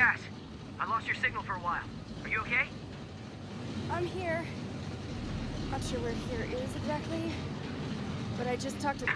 Cass, I lost your signal for a while. Are you okay? I'm here. Not sure where here is exactly, but I just talked to...